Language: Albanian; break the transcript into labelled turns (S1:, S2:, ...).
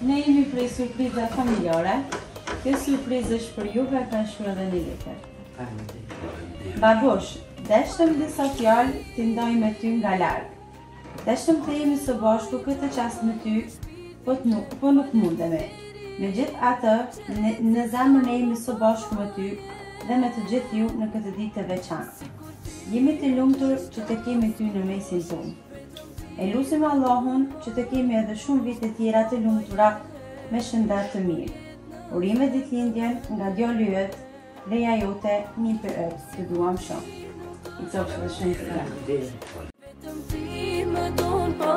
S1: Ne jemi prej surprizave familjare. Kjo surprizë është për juve, kanë shkruar edhe një letër. Faleminderit. Babush, deshtëm disa fjalë t'i ndaj me ty nga larg. Deshtëm të jemi së bashku këtë çast me ty, po nuk, po nuk mundemi. Megjithatë, në, në zemër ne jemi së bashku me ty dhe me të gjithë ju në këtë ditë të veçantë. Jemi të lumtur që të kemi ty në mesin tonë. E lusim Allahun që të kemi edhe shumë vite tjera të lumtura me shëndet të mirë. Urime ditëlindjen nga djali yt, reja jote, nipi yt, të duam shumë. I cofsh dhe shëndet.
S2: Vetëm ti më don pa